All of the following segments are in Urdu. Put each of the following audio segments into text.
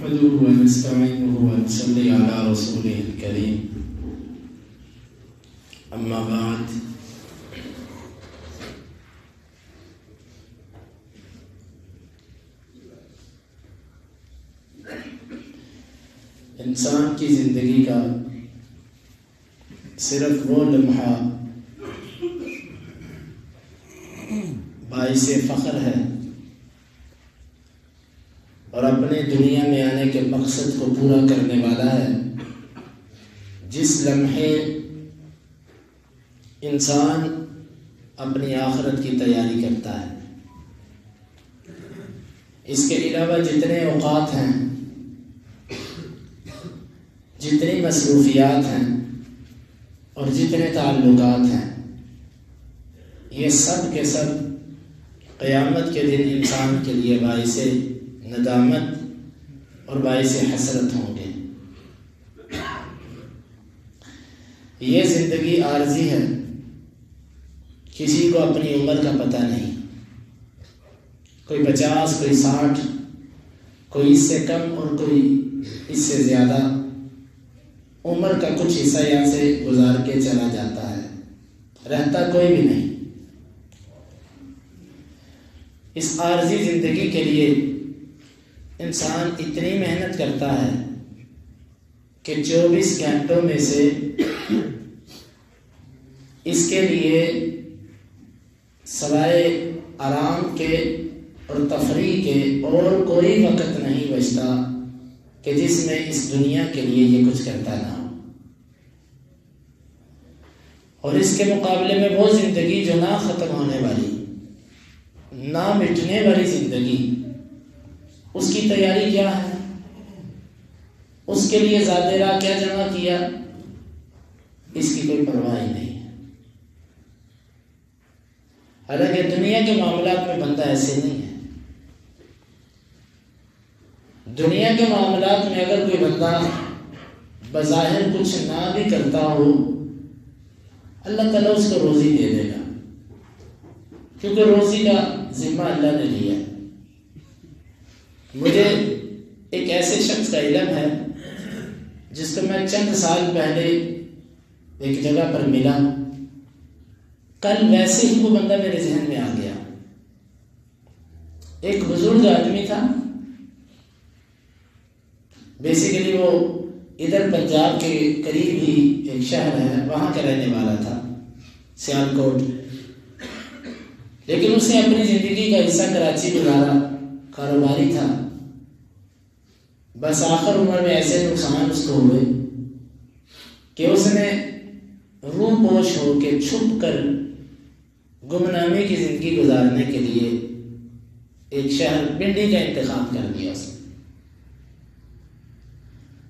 نحمده ونستعينه ونصلي على رسوله الكريم. أما بعد، انسان کی زندگی کا صرف وہ لمحہ باعث فخر ہے اور اپنے دنیا میں آنے کے مقصد کو پورا کرنے والا ہے۔ جس لمحے انسان اپنی آخرت کی تیاری کرتا ہے۔ اس کے علاوہ جتنے اوقات ہیں، جتنی مصروفیات ہیں اور جتنے تعلقات ہیں، یہ سب کے سب قیامت کے دن انسان کے لیے باعث ندامت اور باعث حسرت ہوں گے۔ یہ زندگی عارضی ہے۔ کسی کو اپنی عمر کا پتہ نہیں۔ کوئی پچاس، کوئی ساٹھ، کوئی اس سے کم اور کوئی اس سے زیادہ۔ عمر کا کچھ حصہ یہاں سے گزار کے چلا جاتا ہے۔ رہتا کوئی بھی نہیں۔ اس عارضی زندگی کے لیے انسان اتنی محنت کرتا ہے کہ چوبیس گھنٹوں میں سے اس کے لیے سوائے آرام کے اور تفریح کے اور کوئی وقت نہیں بچتا کہ جس میں اس دنیا کے لیے یہ کچھ کرتا نہ ہو۔ اور اس کے مقابلے میں وہ زندگی جو نہ ختم ہونے والی، نہ مٹنے والی زندگی اس کی تیاری کیا ہے؟ اس کے لیے زیادہ راہ کیا جمع کیا؟ اس کی کوئی پرواہ نہیں۔ ہے حالانکہ دنیا کے معاملات میں بندہ ایسے نہیں ہے۔ دنیا کے معاملات میں اگر کوئی بندہ بظاہر کچھ نہ بھی کرتا ہو، اللہ تعالیٰ اس کو روزی دے دے گا۔ کیونکہ روزی کا ذمہ اللہ نے لیا۔ ہے مجھے ایک ایسے شخص کا علم ہے جس کو میں چند سال پہلے ایک جگہ پر ملا۔ کل ویسے ہی وہ بندہ میرے ذہن میں آ گیا۔ ایک بزرگ آدمی تھا۔ بیسیکلی وہ ادھر پنجاب کے قریب ہی ایک شہر ہے، وہاں کا رہنے والا تھا، سیال کوٹ۔ لیکن اس نے اپنی زندگی کا حصہ کراچی گزارا۔ کاروباری تھا۔ بس آخر عمر میں ایسے نقصان اس کو ہوئے کہ اس نے روح پوش ہو کے چھپ کر گمنامے کی زندگی گزارنے کے لیے ایک شہر پنڈی کا انتخاب کر دیا اس نے۔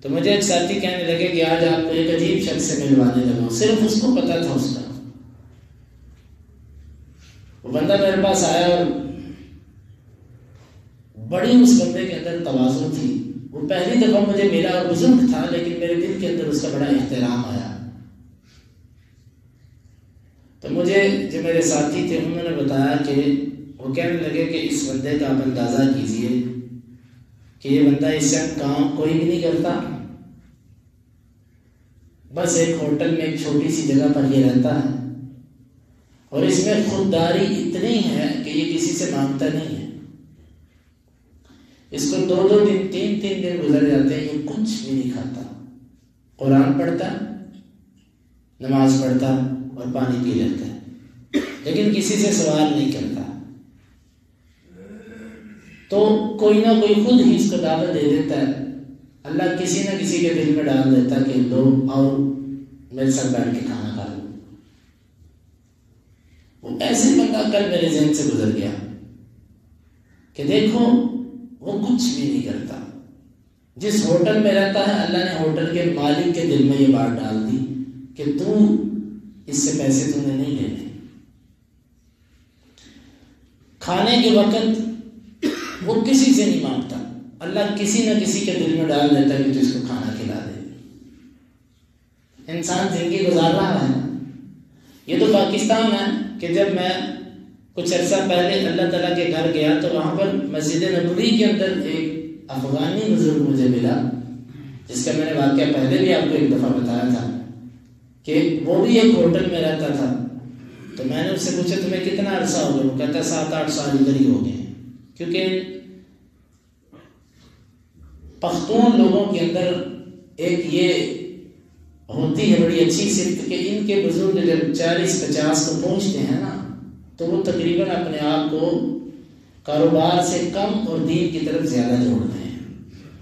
تو مجھے ایک ساتھی کہنے لگے کہ آج آپ کو ایک عجیب شخص سے ملوانے لگا صرف اس کو پتا تھا اس کا۔ وہ بندہ میرے پاس آیا اور بڑی اس بندے کے اندر توازن تھی۔ وہ پہلی دفعہ مجھے ملا اور بزرگ تھا، لیکن میرے دل کے اندر اس کا بڑا احترام آیا۔ تو مجھے جو میرے ساتھی تھے، انہوں نے بتایا کہ وہ کہنے لگے کہ اس بندے کا آپ اندازہ کیجیے کہ یہ بندہ اس سے کام کوئی بھی نہیں کرتا۔ بس ایک ہوٹل میں ایک چھوٹی سی جگہ پر یہ رہتا ہے۔ اور اس میں خودداری اتنی ہے کہ یہ کسی سے مانگتا نہیں ہے۔ اس کو دو دو دن، تین تین دن گزر جاتے ہیں، یہ کچھ بھی نہیں کھاتا۔ قرآن پڑھتا، نماز پڑھتا اور پانی پی لیتا۔ ہے لیکن کسی سے سوال نہیں کرتا۔ تو کوئی نہ کوئی خود ہی اس کو دعوت دے دیتا ہے۔ اللہ کسی نہ کسی کے دل میں ڈال دیتا کہ دو اور میرے ساتھ بیٹھ کے کھانا کھا لو۔ وہ ایسے بندہ کل میرے ذہن سے گزر گیا کہ دیکھو کچھ بھی نہیں کرتا۔ جس ہوٹل میں رہتا ہے، اللہ نے ہوٹل کے مالک کے دل میں یہ بات ڈال دی کہ تو اس سے پیسے تم نے نہیں لینے۔ کھانے کے وقت وہ کسی سے نہیں مانگتا۔ اللہ کسی نہ کسی کے دل میں ڈال دیتا کہ تو اس کو کھانا کھلا دے۔ انسان زندگی گزار رہا ہے۔ یہ تو پاکستان ہے کہ جب میں کچھ عرصہ پہلے اللہ تعالیٰ کے گھر گیا تو وہاں پر مسجد نبوی کے اندر ایک افغانی بزرگ مجھے ملا، جس کا میں نے واقعہ پہلے بھی آپ کو ایک دفعہ بتایا تھا کہ وہ بھی ایک ہوٹل میں رہتا تھا۔ تو میں نے اس سے پوچھا، تمہیں کتنا عرصہ ہو گیا؟ وہ کہتا ہے سات آٹھ سال ادھر ہی ہو گئے کیونکہ پختون لوگوں کے اندر ایک یہ ہوتی ہے، بڑی اچھی صفت کہ ان کے بزرگ جب چالیس پچاس کو پہنچتے ہیں نا تو وہ تقریباً اپنے آپ کو کاروبار سے کم اور دین کی طرف زیادہ جوڑتے ہیں۔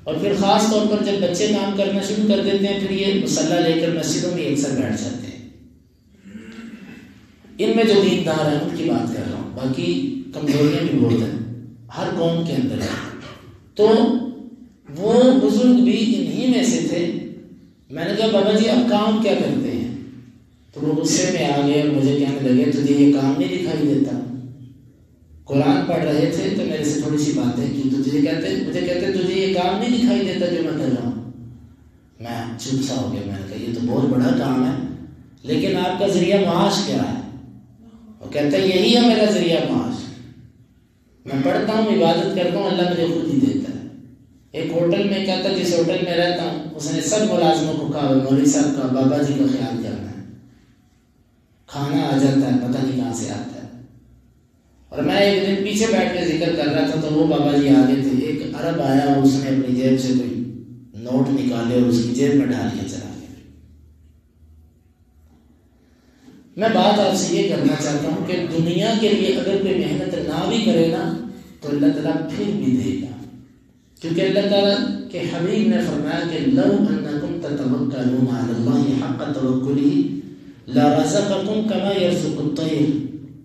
اور پھر خاص طور پر جب بچے کام کرنا شروع کر دیتے ہیں، پھر یہ مسلح لے کر مسجدوں میں اکثر بیٹھ جاتے ہیں۔ ان میں جو دیندار ہیں، ان کی بات کر رہا ہوں۔ باقی کمزوریاں بھی بہت ہیں۔ ہر قوم کے اندر ہے تو وہ بزرگ بھی انہی میں سے تھے۔ میں نے کہا، بابا جی اب کام کیا کرتے ہیں؟ تو وہ غصے میں آ گئے اور مجھے کہنے لگے، تجھے یہ کام نہیں دکھائی دیتا۔ قرآن پڑھ رہے تھے تو میرے سے تھوڑی سی باتیں کی۔ تجھے کہتے، مجھے کہتے، تجھے یہ کام نہیں دکھائی دیتا جو میں کر رہا ہوں۔ میں چپ سا ہو گیا، میں نے کہا، یہ تو بہت بڑا کام ہے۔ لیکن آپ کا ذریعہ معاش کیا ہے؟ وہ کہتا ہے یہی ہے میرا ذریعہ معاش۔ میں پڑھتا ہوں، عبادت کرتا ہوں، اللہ مجھے خود ہی دیتا ہے۔ ایک ہوٹل میں کہتا، جس ہوٹل میں رہتا ہوں، اس نے سب ملازموں کو کہا، مولوی صاحب کا، بابا جی کا خیال کرنا ہے۔ کھانا آ جاتا ہے، پتہ نہیں کہاں سے آتا ہے۔ اور میں ایک دن پیچھے بیٹھ کے ذکر کر رہا تھا تو وہ بابا جی آگے تھے۔ ایک عرب آیا اور اس نے اپنی جیب سے کوئی نوٹ نکالے اور اس کی جیب میں ڈال کے چلا گیا۔ میں بات آپ سے یہ کرنا چاہتا ہوں کہ دنیا کے لیے اگر کوئی محنت نہ بھی کرے نا، تو اللہ تعالیٰ پھر بھی دے گا۔ کیونکہ اللہ تعالیٰ کے حبیب نے فرمایا کہ لو انکم تتوکلون علی اللہ حق توکلی لا کما یرزق الطیر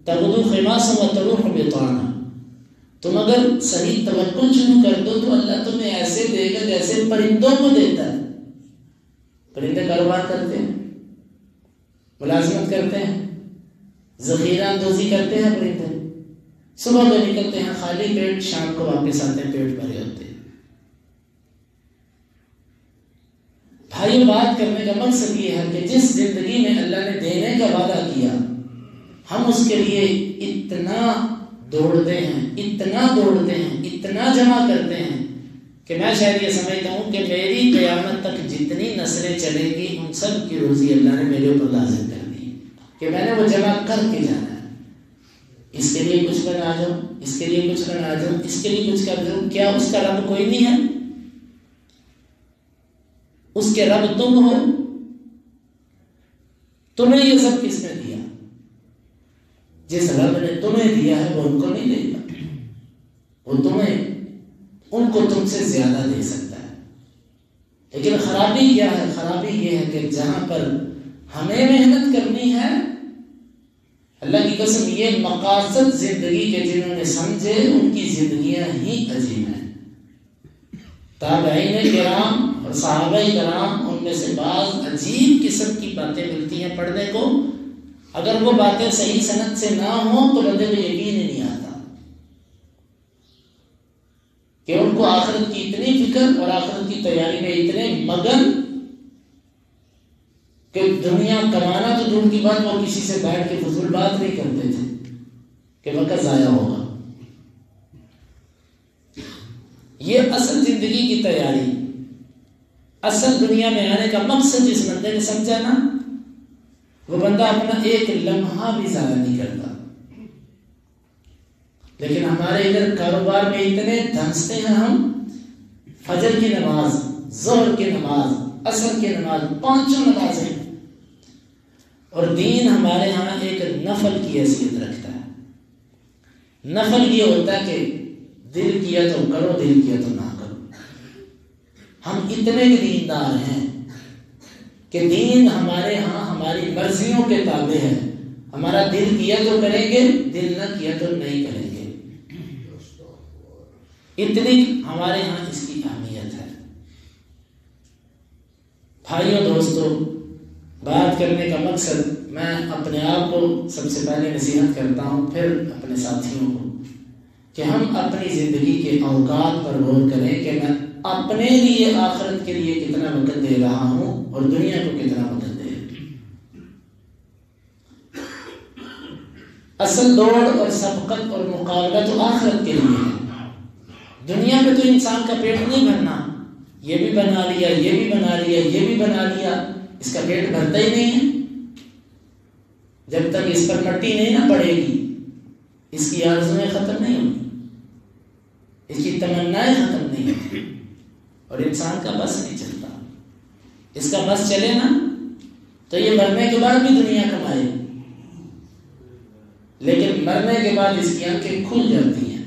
تغدو خماسا و تروح بطانا تم اگر صحیح توکل شروع کر دو تو اللہ تمہیں ایسے دے گا جیسے پرندوں کو دیتا ہے. پرندے کاروبار کرتے ہیں، ملازمت کرتے ہیں، ذخیرہ اندوزی کرتے ہیں پرندے. صبح میں نکلتے ہیں، خالی پیٹ، شام کو واپس آتے ہیں، پیٹ بھرے ہوتے ہیں. بھائی بات کرنے کا مقصد یہ ہے کہ جس زندگی میں اللہ نے دینے کا وعدہ کیا، ہم اس کے لیے اتنا دوڑتے ہیں، اتنا دوڑتے ہیں، اتنا جمع کرتے ہیں کہ میں شاید یہ سمجھتا ہوں کہ میری قیامت تک جتنی نسلیں چلیں گی، ان سب کی روزی اللہ نے میرے اوپر لازم کر دی کہ میں نے وہ جمع کر کے جانا ہے۔ اس کے لیے کچھ بنا جاؤ اس کے لیے کچھ بنا جاؤ اس کے لیے کچھ کر دو، کیا اس کا رب کوئی نہیں ہے؟ اس کے رب تم ہو۔ تمہیں یہ سب کس نے دیا؟ جس رب نے تمہیں دیا ہے، وہ ان کو نہیں دے گا۔ وہ تمہیں ان کو تم سے زیادہ دے سکتا ہے۔ لیکن خرابی کیا ہے؟ خرابی یہ ہے کہ جہاں پر ہمیں محنت کرنی ہے، اللہ کی قسم، یہ مقاصد زندگی کے جنہوں نے سمجھے، ان کی زندگیاں ہی عجیب ہیں۔ تابعین کرام اور صحابہ کرام ان میں سے بعض عجیب قسم کی باتیں ملتی ہیں پڑھنے کو۔ اگر وہ باتیں صحیح صنعت سے نہ ہوں تو بندے کو یقین ہی نہیں آتا۔ کہ ان کو آخرت کی اتنی فکر اور آخرت کی تیاری میں اتنے مگن کہ دنیا کمانا تو دور کی بات وہ کسی سے بیٹھ کے فضول بات نہیں کرتے تھے کہ وقت ضائع ہوگا۔ یہ اصل زندگی کی تیاری اصل دنیا میں آنے کا مقصد جس بندے نے سمجھا نا وہ بندہ اپنا ایک لمحہ بھی ضائع نہیں کرتا۔ لیکن ہمارے ادھر کاروبار میں اتنے دھنستے ہیں ہم، فجر کی نماز زہر کی نماز اثر کی نماز، پانچوں نمازیں اور دین ہمارے ہاں ایک نفل کی حیثیت رکھتا ہے۔ نفل یہ ہوتا ہے کہ دل کیا تو کرو، دل کیا تو نہ ہم اتنے دیندار ہیں کہ دین ہمارے ہاں ہماری مرضیوں کے تابع ہے ہمارا دل کیا تو کریں گے، دل نہ کیا تو نہیں کریں گے۔ اتنی ہمارے ہاں اس کی اہمیت ہے۔ بھائیوں دوستوں بات کرنے کا مقصد میں اپنے آپ کو سب سے پہلے نصیحت کرتا ہوں، پھر اپنے ساتھیوں کو کہ ہم اپنی زندگی کے اوقات پر غور کریں کہ میں اپنے لیے آخرت کے لیے کتنا وقت دے رہا ہوں اور دنیا کو کتنا وقت دے اصل دوڑ اور سبقت اور مقابلہ تو آخرت کے لیے ہے۔ دنیا میں تو انسان کا پیٹ نہیں بھرنا۔ یہ بھی بنا لیا، یہ بھی بنا لیا، یہ بھی بنا لیا۔ اس کا پیٹ بھرتا ہی نہیں ہے۔ جب تک اس پر مٹی نہیں نہ پڑے گی، اس کی آرزویں ختم نہیں ہوگی اس کی تمنائیں ختم نہیں ہوگی اور انسان کا بس نہیں چلتا۔ اس کا بس چلے نا، تو یہ مرنے کے بعد بھی دنیا کمائے۔ لیکن مرنے کے بعد اس کی آنکھیں کھل جاتی ہیں۔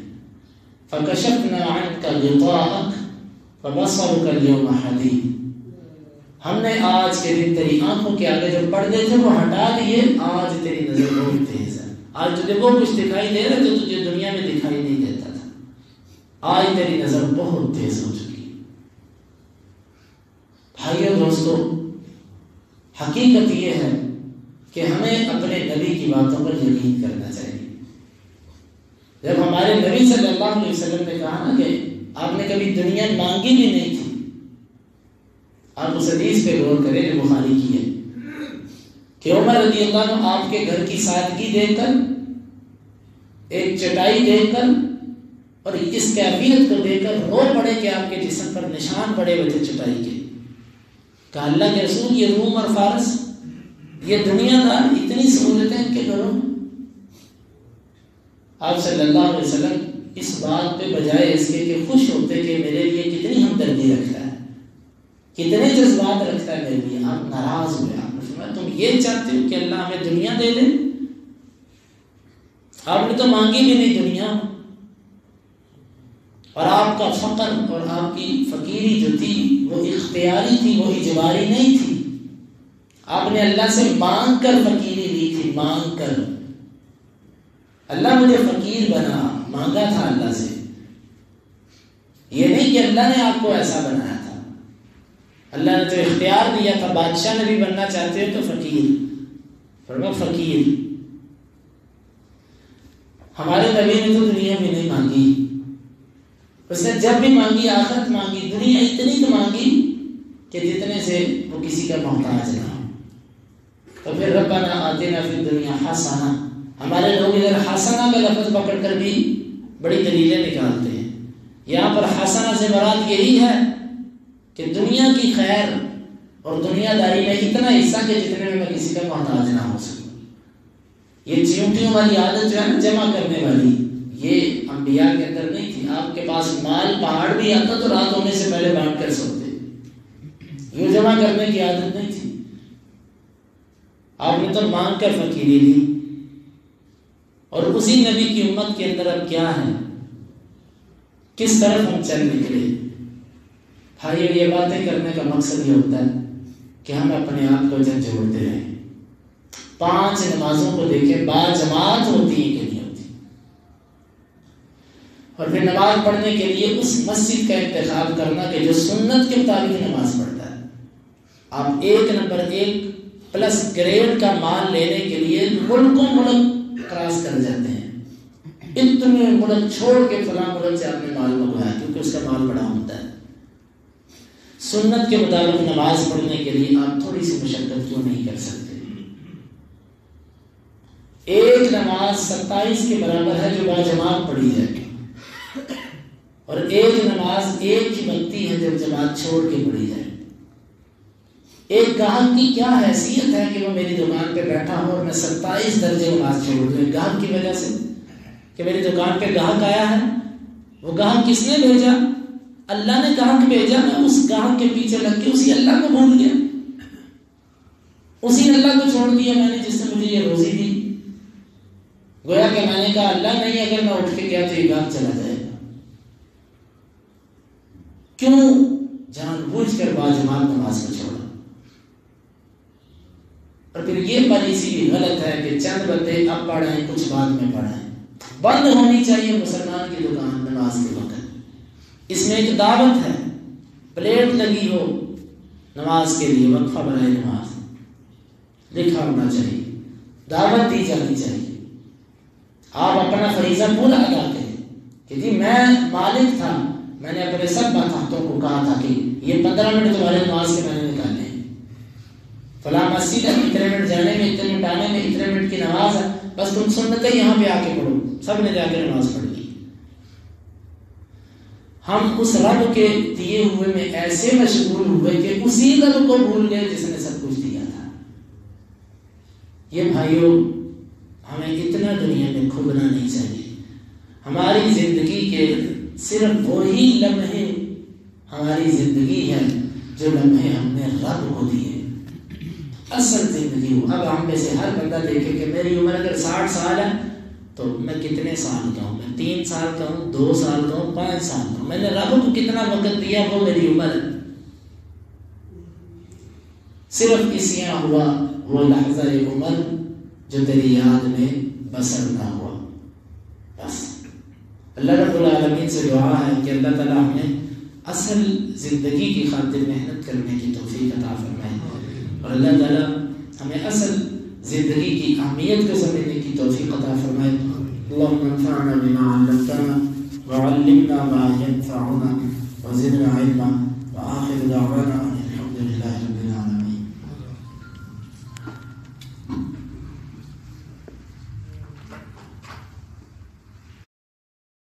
فکشفنا عنك غطاءك فبصرك اليوم حديد۔ ہم نے آج کے دن تیری آنکھوں کے آگے جو پردے تھے، وہ ہٹا دیے۔ آج تیری نظر بہت تیز ہے۔ آج تجھے وہ کچھ دکھائی دے رہا جو تجھے دنیا میں دکھائی نہیں دیتا تھا۔ آج تیری نظر بہت تیز ہو چکی حقیقت یہ ہے کہ ہمیں اپنے نبی کی باتوں پر یقین کرنا چاہیے۔ جب ہمارے نبی صلی اللہ علیہ وسلم نے کہا نا کہ آپ نے کبھی دنیا مانگی بھی نہیں تھی، آپ اس حدیث پہ غور کریں جو بخاری کی ہے کہ عمر رضی اللہ عنہ آپ کے گھر کی سادگی دیکھ کر، ایک چٹائی دیکھ کر، اور اس کیفیت کو دیکھ کر، رو پڑے کہ آپ کے جسم پر نشان پڑے ہوئے تھے چٹائی کے۔ کہا اللہ کے رسول یہ روم اور فارس، یہ دنیا دار اتنی سہولتیں ان کے گھروں میں آپ صلی اللہ علیہ وسلم اس بات پہ بجائے اس کے کہ خوش ہوتے کہ میرے لیے کتنی ہمدردی رکھتا ہے، کتنے جذبات رکھتا ہے میرے لیے، آپ ناراض ہوئے آپ نے فرمایا تم یہ چاہتے ہو کہ اللہ ہمیں دنیا دے دے؟ آپ نے تو مانگی بھی نہیں دنیا اور آپ کا فقر اور آپ کی فقیری جو تھی، وہ اختیاری تھی، وہ اجباری نہیں تھی۔ آپ نے اللہ سے مانگ کر فقیری لی تھی، مانگ کر۔ اللہ مجھے فقیر بنا، مانگا تھا اللہ سے۔ یہ نہیں کہ اللہ نے آپ کو ایسا بنایا تھا۔ اللہ نے تو اختیار دیا تھا، بادشاہ نے بھی بننا چاہتے ہو تو فقیر۔ فرما، فقیر۔ ہمارے نبی نے تو دنیا میں نہیں مانگی۔ اس نے جب بھی مانگی، آخرت مانگی، دنیا اتنی تو مانگی کہ جتنے سے وہ کسی کا محتاج نہ ہو تو پھر ربنا آتنا فی الدنیا حسنہ ہمارے لوگ ادھر حسنہ کا لفظ پکڑ کر بھی بڑی دلیلیں نکالتے ہیں۔ یہاں پر حسنہ سے مراد یہی ہے کہ دنیا کی خیر اور دنیا داری میں اتنا حصہ کہ جتنے میں میں کسی کا محتاج نہ ہو سکوں یہ چیونٹیوں والی عادت جو ہے نا، جمع کرنے والی۔ یہ انبیاء کے اندر نہیں تھی۔ آپ کے پاس مال، پہاڑ بھی آتا تو رات ہونے سے پہلے بانٹ کر سکتے یہ جمع کرنے کی عادت نہیں تھی۔ آپ نے تو مانگ کر فقیری لی اور اسی نبی کی امت کے اندر اب کیا ہے؟ کس طرف ہم چل نکلے؟ بھائی، یہ باتیں کرنے کا مقصد یہ ہوتا ہے کہ ہم اپنے آپ کو جب جوڑتے رہیں۔ پانچ نمازوں کو دیکھیں، با جماعت ہوتی ہے کہ اور پھر نماز پڑھنے کے لیے اس مسجد کا انتخاب کرنا کہ جو سنت کے مطابق نماز پڑھتا ہے۔ آپ ایک نمبر ایک پلس گریڈ کا مال لینے کے لیے ملکوں ملک کراس کر جاتے ہیں۔ اتنے ملک چھوڑ کے فلاں ملک سے آپ نے مال منگوایا کیونکہ اس کا مال بڑا ہوتا ہے۔ سنت کے مطابق نماز پڑھنے کے لیے آپ تھوڑی سی مشقت کیوں نہیں کر سکتے؟ ایک نماز ستائیس کے برابر ہے جو باجماعت پڑھی جائے اور ایک نماز ایک ہی بنتی ہے جب جماعت چھوڑ کے پڑھی جائے۔ ایک گاہک کی کیا حیثیت ہے کہ وہ میری دکان پہ بیٹھا ہو اور میں ستائیس درجے نماز چھوڑ دوں؟ گاہک کی وجہ سے کہ میری دکان پہ گاہک آیا ہے۔ وہ گاہک کس نے بھیجا؟ اللہ نے گاہک بھیجا میں اس گاہک کے پیچھے لگ کے اسی اللہ کو بھول گیا اسی اللہ کو چھوڑ دیا میں نے، جس نے مجھے یہ روزی دی۔ گویا کہ میں نے کہا، اللہ نہیں، اگر میں اٹھ کے گیا تو یہ گاہک چلا جائے گا کیوں جان بوجھ کر باجماعت نماز کو چھوڑا۔ اور پھر یہ پالیسی بھی غلط ہے کہ چند بندے اب پڑھیں کچھ بعد میں پڑھیں بند ہونی چاہیے مسلمان کی دکان نماز کے وقت۔ اس میں ایک دعوت ہے، پلیٹ لگی ہو، نماز کے لیے وقفہ بنائے نماز۔ لکھا ہونا چاہیے، دعوت دی جانی چاہیے۔ آپ اپنا فریضہ پورا ادا کریں کہ جی میں مالک تھا میں نے اپنے سب باتوں کو کہا تھا کہ یہ پندرہ منٹ تمہارے نماز کے میں نے نکالے ہیں۔ فلاں مسجد ہے، اتنے منٹ جانے میں، اتنے منٹ آنے میں، اتنے منٹ کی نماز ہے۔ بس تم سنتے یہاں پہ آ کے پڑھو۔ سب نے جا کے نماز پڑھ لی۔ ہم اس رب کے دیے ہوئے میں ایسے مشغول ہوئے کہ اسی رب کو بھول گئے جس نے سب کچھ دیا تھا۔ یہ بھائیوں ہمیں اتنا دنیا میں کھبنا نہیں چاہیے۔ ہماری زندگی کے صرف وہی لمحے ہماری زندگی ہے جو لمحے ہم نے رب کو دیے اصل زندگی ہو اب ہم میں سے ہر بندہ دیکھے کہ میری عمر اگر ساٹھ سال ہے تو میں کتنے سال کا ہوں؟ میں تین سال کا ہوں، دو سال کا ہوں، پانچ سال کا ہوں۔ میں نے رب کو کتنا وقت دیا وہ میری عمر ہے۔ صرف اس یہاں ہوا، وہ لحظہ عمر جو تیری یاد میں بسر نہ ہوا۔ بس۔ اللہ رب العالمین سے دعا ہے کہ اللہ تعالیٰ ہمیں اصل زندگی کی خاطر محنت کرنے کی توفیق عطا فرمائے۔ اور اللہ تعالیٰ ہمیں اصل زندگی کی اہمیت کو سمجھنے کی توفیق عطا فرمائے۔ اللهم انفعنا بما علمتنا وعلمنا ما ينفعنا وزدنا علما۔